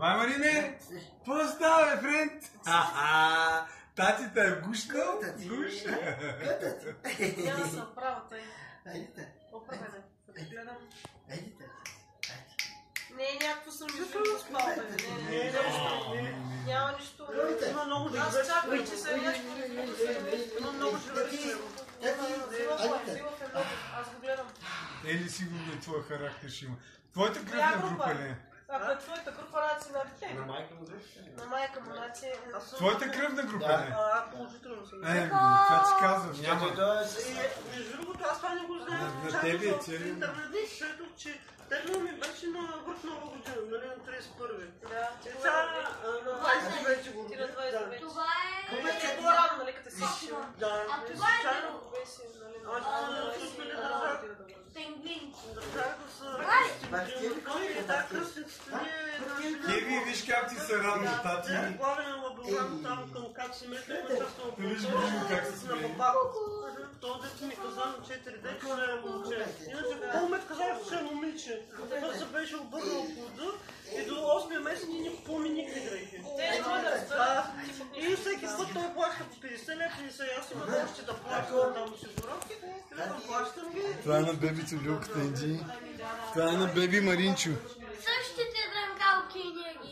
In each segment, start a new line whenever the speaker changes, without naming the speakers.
Бай, Марине! Какво става, бе, френд? Аха! Татите е гушкал?
Къта ти,
Гуша.
къта ти.
Няма да съм права, тъй.
Айде,
Оправя се. Да ти гледам.
айде.
Не е някакво съм виждал спал, бе. Не, не, не. Няма нищо.
Има много да
Аз чакам, че се нещо. Има много човече. Аз го гледам.
Ели сигурно е твоя характер ще има. Твоята кръвна
група
ли е?
Ако е твоята група, нация на те.
На майка му.
На майка му, нация.
Твоята кръвна група ли е?
А, положително съм.
Е, това ти казвам,
Няма
И, между другото, аз това не го знаех.
На- тебе е целият-
интернет четох, че термина ми беше на върх нова година, нали, на 31.
Да.
Сега, а, на 20 вече го
Ти на 20 вече.
Това е...
Обаче е по-рано, нали, като си.
Да,
А
не
това е
случайно.
Беше, нали,
Аз също не държах.
Пингвин.
Държах да са
Бахтиев,
И да, кръстниците ние...
Кеви, виж как ти се радва, тати.
Да, главен лаборант там към как се мете, има част на
Виж го, виж го как се
на
смее.
баба. Той дете ми каза на 4 дете, че е момче. Иначе по-мет каза, че е момиче. Той се беше обърнал плода и до 8 месец ние никакво ми никакви дрехи.
Да. разберат.
И всеки път той плаща по 50 лева, 50 аз имам още да плащам там осигуровки. И да плащам ги.
Това е на бебито Люката, Инджи. Това е на беби Маринчо.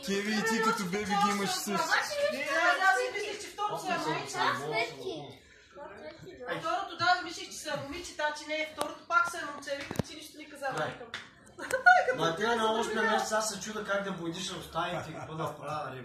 Кеви и ти като беби ги имаш също.
Не,
вижте,
аз си мислих, че второто са момиче.
аз трети.
Второто да, мислих, че са момиче, та, че не е второто, пак са момче. Викам, ти нищо не каза.
Ма те на 8 месеца аз се чуда как да бойдиш в стаите и какво да правя.